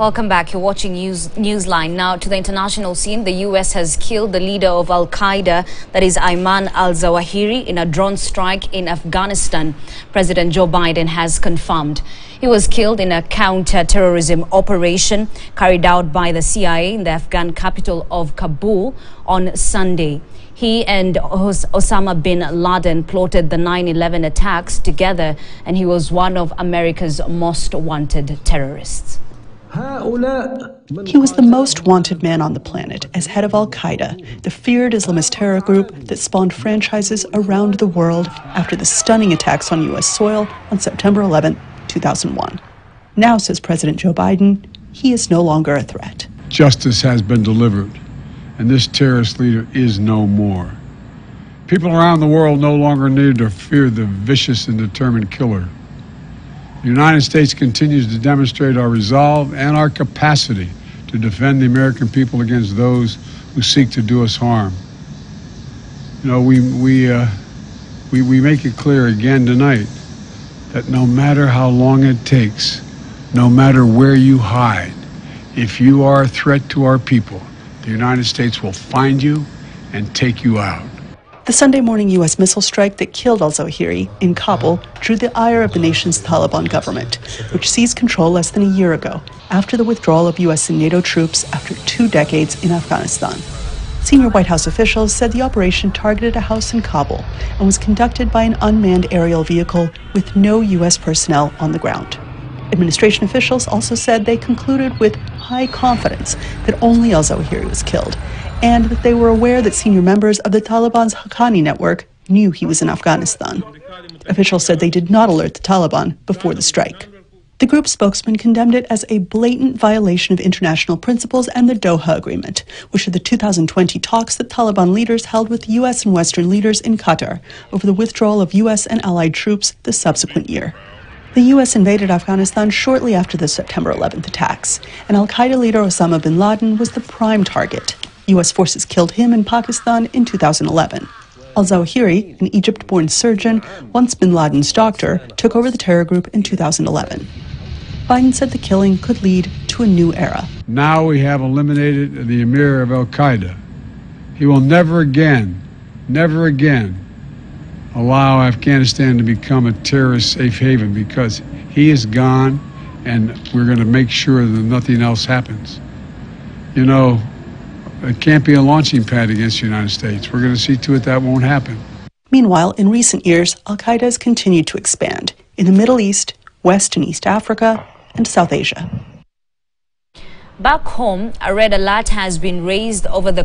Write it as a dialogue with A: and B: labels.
A: Welcome back. You're watching News, Newsline. Now to the international scene. The U.S. has killed the leader of Al Qaeda, that is Ayman al Zawahiri, in a drone strike in Afghanistan. President Joe Biden has confirmed. He was killed in a counter-terrorism operation carried out by the CIA in the Afghan capital of Kabul on Sunday. He and Os Osama bin Laden plotted the 9-11 attacks together and he was one of America's most wanted terrorists.
B: He was the most wanted man on the planet as head of Al Qaeda, the feared Islamist terror group that spawned franchises around the world after the stunning attacks on U.S. soil on September 11, 2001. Now, says President Joe Biden, he is no longer a threat.
C: Justice has been delivered, and this terrorist leader is no more. People around the world no longer need to fear the vicious and determined killer. The United States continues to demonstrate our resolve and our capacity to defend the American people against those who seek to do us harm. You know, we, we, uh, we, we make it clear again tonight that no matter how long it takes, no matter where you hide, if you are a threat to our people, the United States will find you and take you out.
B: The Sunday morning U.S. missile strike that killed al Zawahiri in Kabul drew the ire of the nation's Taliban government, which seized control less than a year ago after the withdrawal of U.S. and NATO troops after two decades in Afghanistan. Senior White House officials said the operation targeted a house in Kabul and was conducted by an unmanned aerial vehicle with no U.S. personnel on the ground. Administration officials also said they concluded with high confidence that only al Zawahiri was killed and that they were aware that senior members of the Taliban's Haqqani network knew he was in Afghanistan. Officials said they did not alert the Taliban before the strike. The group's spokesman condemned it as a blatant violation of international principles and the Doha Agreement, which are the 2020 talks that Taliban leaders held with U.S. and Western leaders in Qatar over the withdrawal of U.S. and allied troops the subsequent year. The U.S. invaded Afghanistan shortly after the September 11th attacks, and Al Qaeda leader Osama bin Laden was the prime target. U.S. forces killed him in Pakistan in 2011. Al Zawahiri, an Egypt born surgeon, once bin Laden's doctor, took over the terror group in 2011. Biden said the killing could lead to a new era.
C: Now we have eliminated the emir of Al Qaeda. He will never again, never again allow Afghanistan to become a terrorist safe haven because he is gone and we're going to make sure that nothing else happens. You know, it can't be a launching pad against the United States. We're going to see to it that won't happen.
B: Meanwhile, in recent years, Al Qaeda has continued to expand in the Middle East, West and East Africa, and South Asia.
A: Back home, a red alert has been raised over the